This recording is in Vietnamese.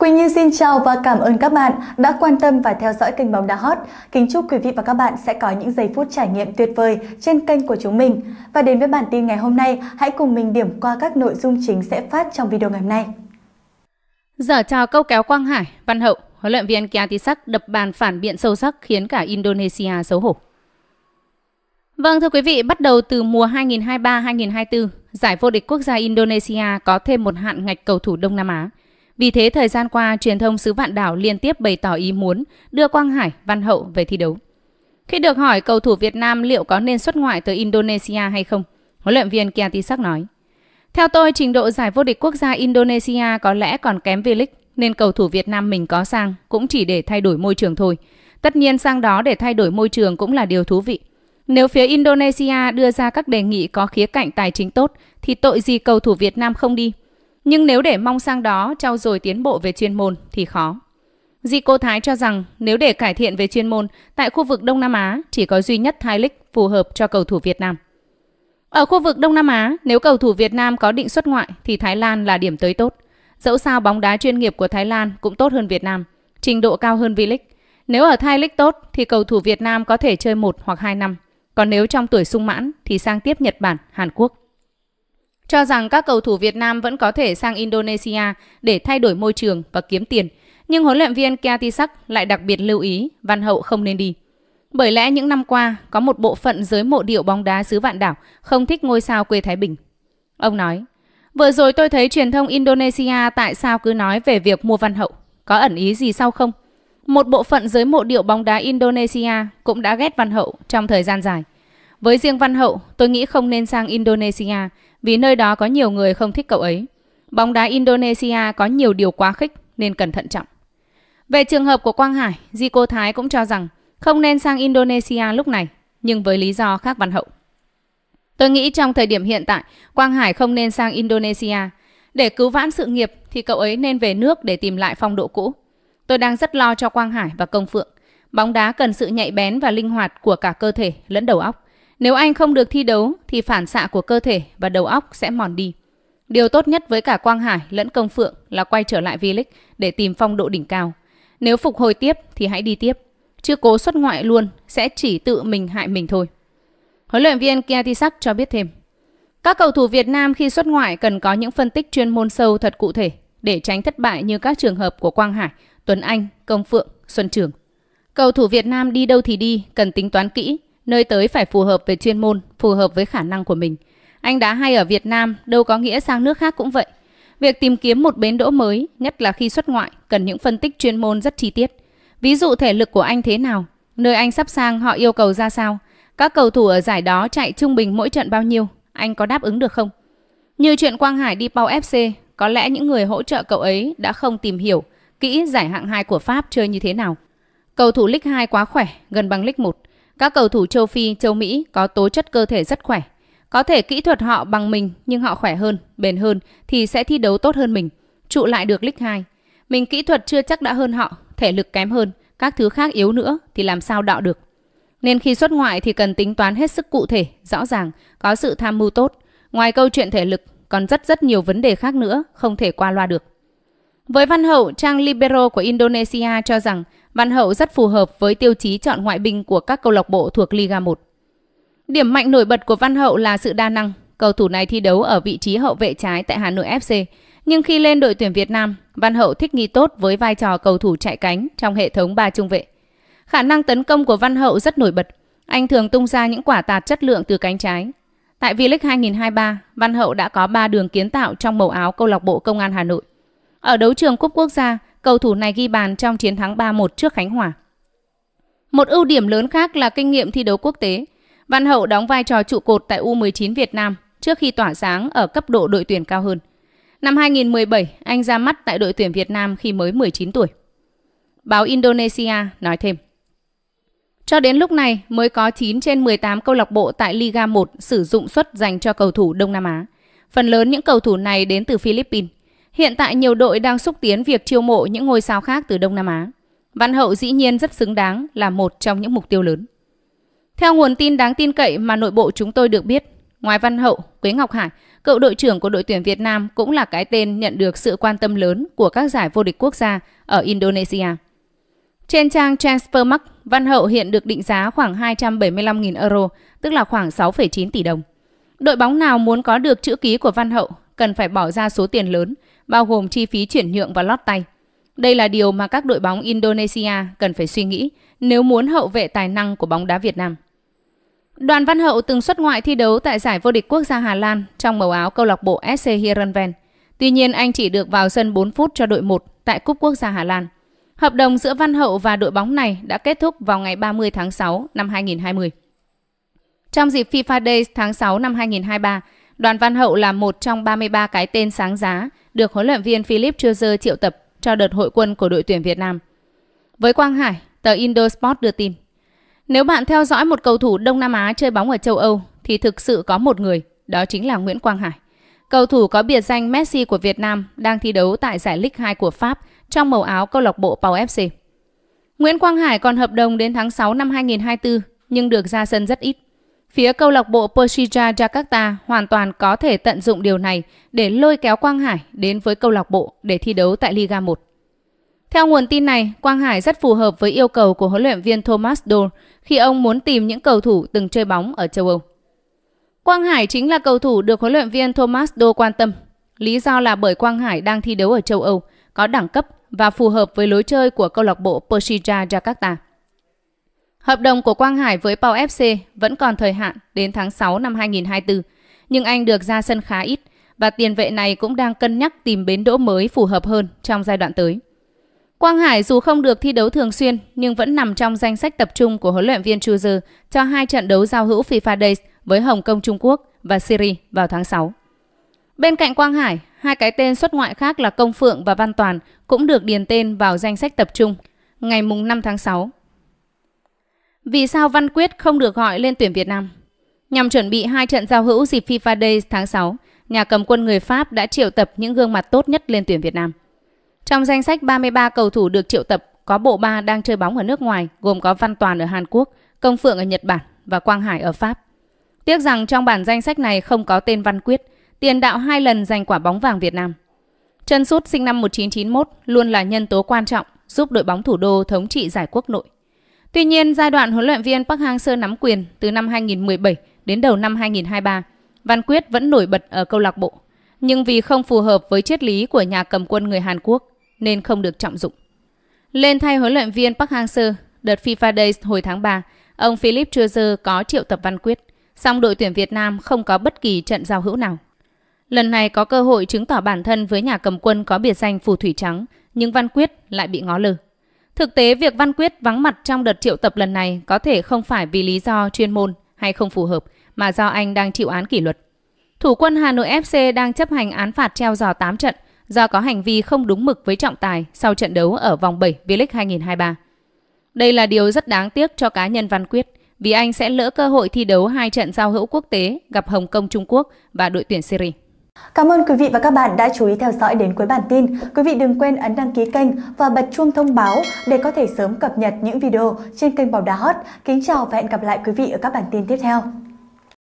Quỳnh Như xin chào và cảm ơn các bạn đã quan tâm và theo dõi kênh Bóng Đá Hot. Kính chúc quý vị và các bạn sẽ có những giây phút trải nghiệm tuyệt vời trên kênh của chúng mình. Và đến với bản tin ngày hôm nay, hãy cùng mình điểm qua các nội dung chính sẽ phát trong video ngày hôm nay. Giờ chào câu kéo Quang Hải, Văn Hậu, huấn luyện viên Kiatisak đập bàn phản biện sâu sắc khiến cả Indonesia xấu hổ. Vâng thưa quý vị, bắt đầu từ mùa 2023-2024, giải vô địch quốc gia Indonesia có thêm một hạn ngạch cầu thủ Đông Nam Á. Vì thế thời gian qua, truyền thông xứ Vạn Đảo liên tiếp bày tỏ ý muốn đưa Quang Hải, Văn Hậu về thi đấu. Khi được hỏi cầu thủ Việt Nam liệu có nên xuất ngoại tới Indonesia hay không, huấn luyện viên Kiatisak nói: "Theo tôi, trình độ giải vô địch quốc gia Indonesia có lẽ còn kém V-League nên cầu thủ Việt Nam mình có sang cũng chỉ để thay đổi môi trường thôi. Tất nhiên sang đó để thay đổi môi trường cũng là điều thú vị." Nếu phía Indonesia đưa ra các đề nghị có khía cạnh tài chính tốt thì tội gì cầu thủ Việt Nam không đi. Nhưng nếu để mong sang đó trau dồi tiến bộ về chuyên môn thì khó. Di Cô Thái cho rằng nếu để cải thiện về chuyên môn, tại khu vực Đông Nam Á chỉ có duy nhất Thái League phù hợp cho cầu thủ Việt Nam. Ở khu vực Đông Nam Á, nếu cầu thủ Việt Nam có định xuất ngoại thì Thái Lan là điểm tới tốt. Dẫu sao bóng đá chuyên nghiệp của Thái Lan cũng tốt hơn Việt Nam, trình độ cao hơn V-League. Nếu ở Thái League tốt thì cầu thủ Việt Nam có thể chơi 1 hoặc 2 năm. Còn nếu trong tuổi sung mãn thì sang tiếp Nhật Bản, Hàn Quốc. Cho rằng các cầu thủ Việt Nam vẫn có thể sang Indonesia để thay đổi môi trường và kiếm tiền. Nhưng huấn luyện viên Kiatisak lại đặc biệt lưu ý Văn Hậu không nên đi. Bởi lẽ những năm qua, có một bộ phận giới mộ điệu bóng đá xứ vạn đảo không thích ngôi sao quê Thái Bình. Ông nói, vừa rồi tôi thấy truyền thông Indonesia tại sao cứ nói về việc mua Văn Hậu. Có ẩn ý gì sau không? Một bộ phận giới mộ điệu bóng đá Indonesia cũng đã ghét Văn Hậu trong thời gian dài. Với riêng Văn Hậu, tôi nghĩ không nên sang Indonesia vì nơi đó có nhiều người không thích cậu ấy. Bóng đá Indonesia có nhiều điều quá khích nên cần thận trọng. Về trường hợp của Quang Hải, Di Cô Thái cũng cho rằng không nên sang Indonesia lúc này, nhưng với lý do khác Văn Hậu. Tôi nghĩ trong thời điểm hiện tại, Quang Hải không nên sang Indonesia. Để cứu vãn sự nghiệp thì cậu ấy nên về nước để tìm lại phong độ cũ. Tôi đang rất lo cho Quang Hải và Công Phượng. Bóng đá cần sự nhạy bén và linh hoạt của cả cơ thể lẫn đầu óc. Nếu anh không được thi đấu thì phản xạ của cơ thể và đầu óc sẽ mòn đi. Điều tốt nhất với cả Quang Hải lẫn Công Phượng là quay trở lại V-League để tìm phong độ đỉnh cao. Nếu phục hồi tiếp thì hãy đi tiếp. Chưa cố xuất ngoại luôn sẽ chỉ tự mình hại mình thôi. Huấn luyện viên Kiatisak cho biết thêm. Các cầu thủ Việt Nam khi xuất ngoại cần có những phân tích chuyên môn sâu thật cụ thể để tránh thất bại như các trường hợp của Quang Hải, Tuấn Anh, Công Phượng, Xuân Trường. Cầu thủ Việt Nam đi đâu thì đi, cần tính toán kỹ, nơi tới phải phù hợp về chuyên môn, phù hợp với khả năng của mình. Anh đã hay ở Việt Nam, đâu có nghĩa sang nước khác cũng vậy. Việc tìm kiếm một bến đỗ mới, nhất là khi xuất ngoại, cần những phân tích chuyên môn rất chi tiết. Ví dụ thể lực của anh thế nào, nơi anh sắp sang họ yêu cầu ra sao, các cầu thủ ở giải đó chạy trung bình mỗi trận bao nhiêu, anh có đáp ứng được không? Như chuyện Quang Hải đi Pau FC, có lẽ những người hỗ trợ cậu ấy đã không tìm hiểu kỹ giải hạng 2 của Pháp chơi như thế nào. Cầu thủ League 2 quá khỏe, gần bằng League 1. Các cầu thủ châu Phi, châu Mỹ có tố chất cơ thể rất khỏe. Có thể kỹ thuật họ bằng mình nhưng họ khỏe hơn, bền hơn thì sẽ thi đấu tốt hơn mình, trụ lại được League 2. Mình kỹ thuật chưa chắc đã hơn họ, thể lực kém hơn, các thứ khác yếu nữa thì làm sao đọ được. Nên khi xuất ngoại thì cần tính toán hết sức cụ thể, rõ ràng, có sự tham mưu tốt. Ngoài câu chuyện thể lực, còn rất rất nhiều vấn đề khác nữa, không thể qua loa được. Với Văn Hậu, trang Libero của Indonesia cho rằng Văn Hậu rất phù hợp với tiêu chí chọn ngoại binh của các câu lạc bộ thuộc Liga 1. Điểm mạnh nổi bật của Văn Hậu là sự đa năng. Cầu thủ này thi đấu ở vị trí hậu vệ trái tại Hà Nội FC. Nhưng khi lên đội tuyển Việt Nam, Văn Hậu thích nghi tốt với vai trò cầu thủ chạy cánh trong hệ thống ba trung vệ. Khả năng tấn công của Văn Hậu rất nổi bật. Anh thường tung ra những quả tạt chất lượng từ cánh trái. Tại V-League 2023, Văn Hậu đã có 3 đường kiến tạo trong màu áo câu lạc bộ Công an Hà Nội. Ở đấu trường cúp quốc gia, cầu thủ này ghi bàn trong chiến thắng 3-1 trước Khánh Hòa. Một ưu điểm lớn khác là kinh nghiệm thi đấu quốc tế. Văn Hậu đóng vai trò trụ cột tại U19 Việt Nam trước khi tỏa sáng ở cấp độ đội tuyển cao hơn. Năm 2017, anh ra mắt tại đội tuyển Việt Nam khi mới 19 tuổi. Báo Indonesia nói thêm. Cho đến lúc này mới có 9 trên 18 câu lạc bộ tại Liga 1 sử dụng suất dành cho cầu thủ Đông Nam Á. Phần lớn những cầu thủ này đến từ Philippines. Hiện tại nhiều đội đang xúc tiến việc chiêu mộ những ngôi sao khác từ Đông Nam Á. Văn Hậu dĩ nhiên rất xứng đáng là một trong những mục tiêu lớn. Theo nguồn tin đáng tin cậy mà nội bộ chúng tôi được biết, ngoài Văn Hậu, Quế Ngọc Hải cựu đội trưởng của đội tuyển Việt Nam cũng là cái tên nhận được sự quan tâm lớn của các giải vô địch quốc gia ở Indonesia. Trên trang Transfermarkt, Văn Hậu hiện được định giá khoảng 275.000 euro, tức là khoảng 6,9 tỷ đồng. Đội bóng nào muốn có được chữ ký của Văn Hậu cần phải bỏ ra số tiền lớn, bao gồm chi phí chuyển nhượng và lót tay. Đây là điều mà các đội bóng Indonesia cần phải suy nghĩ nếu muốn hậu vệ tài năng của bóng đá Việt Nam. Đoàn Văn Hậu từng xuất ngoại thi đấu tại giải vô địch quốc gia Hà Lan trong màu áo câu lạc bộ SC Heerenveen. Tuy nhiên anh chỉ được vào sân 4 phút cho đội 1 tại Cúp Quốc gia Hà Lan. Hợp đồng giữa Văn Hậu và đội bóng này đã kết thúc vào ngày 30 tháng 6 năm 2020. Trong dịp FIFA Days tháng 6 năm 2023, Đoàn Văn Hậu là một trong 33 cái tên sáng giá được huấn luyện viên Philip Chuzer triệu tập cho đợt hội quân của đội tuyển Việt Nam. Với Quang Hải, tờ Indosport đưa tin, nếu bạn theo dõi một cầu thủ Đông Nam Á chơi bóng ở châu Âu thì thực sự có một người, đó chính là Nguyễn Quang Hải. Cầu thủ có biệt danh Messi của Việt Nam đang thi đấu tại giải League 2 của Pháp trong màu áo câu lạc bộ Pau FC. Nguyễn Quang Hải còn hợp đồng đến tháng 6 năm 2024 nhưng được ra sân rất ít. Phía câu lạc bộ Persija Jakarta hoàn toàn có thể tận dụng điều này để lôi kéo Quang Hải đến với câu lạc bộ để thi đấu tại Liga 1. Theo nguồn tin này, Quang Hải rất phù hợp với yêu cầu của huấn luyện viên Thomas Doll khi ông muốn tìm những cầu thủ từng chơi bóng ở châu Âu. Quang Hải chính là cầu thủ được huấn luyện viên Thomas Doll quan tâm. Lý do là bởi Quang Hải đang thi đấu ở châu Âu, có đẳng cấp và phù hợp với lối chơi của câu lạc bộ Persija Jakarta. Hợp đồng của Quang Hải với Pau FC vẫn còn thời hạn đến tháng 6 năm 2024, nhưng anh được ra sân khá ít và tiền vệ này cũng đang cân nhắc tìm bến đỗ mới phù hợp hơn trong giai đoạn tới. Quang Hải dù không được thi đấu thường xuyên nhưng vẫn nằm trong danh sách tập trung của huấn luyện viên Chu cho hai trận đấu giao hữu FIFA Days với Hồng Kông Trung Quốc và Syria vào tháng 6. Bên cạnh Quang Hải, hai cái tên xuất ngoại khác là Công Phượng và Văn Toàn cũng được điền tên vào danh sách tập trung ngày 5 tháng 6. Vì sao Văn Quyết không được gọi lên tuyển Việt Nam? Nhằm chuẩn bị hai trận giao hữu dịp FIFA Days tháng 6, nhà cầm quân người Pháp đã triệu tập những gương mặt tốt nhất lên tuyển Việt Nam. Trong danh sách 33 cầu thủ được triệu tập, có bộ ba đang chơi bóng ở nước ngoài, gồm có Văn Toàn ở Hàn Quốc, Công Phượng ở Nhật Bản và Quang Hải ở Pháp. Tiếc rằng trong bản danh sách này không có tên Văn Quyết, tiền đạo hai lần giành quả bóng vàng Việt Nam. Trần Sút sinh năm 1991 luôn là nhân tố quan trọng giúp đội bóng thủ đô thống trị giải quốc nội. Tuy nhiên, giai đoạn huấn luyện viên Park Hang-seo nắm quyền từ năm 2017 đến đầu năm 2023, Văn Quyết vẫn nổi bật ở câu lạc bộ. Nhưng vì không phù hợp với triết lý của nhà cầm quân người Hàn Quốc nên không được trọng dụng. Lên thay huấn luyện viên Park Hang-seo đợt FIFA Days hồi tháng 3, ông Philip Chuzer có triệu tập Văn Quyết, song đội tuyển Việt Nam không có bất kỳ trận giao hữu nào. Lần này có cơ hội chứng tỏ bản thân với nhà cầm quân có biệt danh phù thủy trắng, nhưng Văn Quyết lại bị ngó lơ. Thực tế việc Văn Quyết vắng mặt trong đợt triệu tập lần này có thể không phải vì lý do chuyên môn hay không phù hợp, mà do anh đang chịu án kỷ luật. Thủ quân Hà Nội FC đang chấp hành án phạt treo giò 8 trận do có hành vi không đúng mực với trọng tài sau trận đấu ở vòng 7 V-League 2023. Đây là điều rất đáng tiếc cho cá nhân Văn Quyết vì anh sẽ lỡ cơ hội thi đấu hai trận giao hữu quốc tế gặp Hồng Kông Trung Quốc và đội tuyển Syria. Cảm ơn quý vị và các bạn đã chú ý theo dõi đến cuối bản tin. Quý vị đừng quên ấn đăng ký kênh và bật chuông thông báo để có thể sớm cập nhật những video trên kênh Bóng Đá Hot. Kính chào và hẹn gặp lại quý vị ở các bản tin tiếp theo.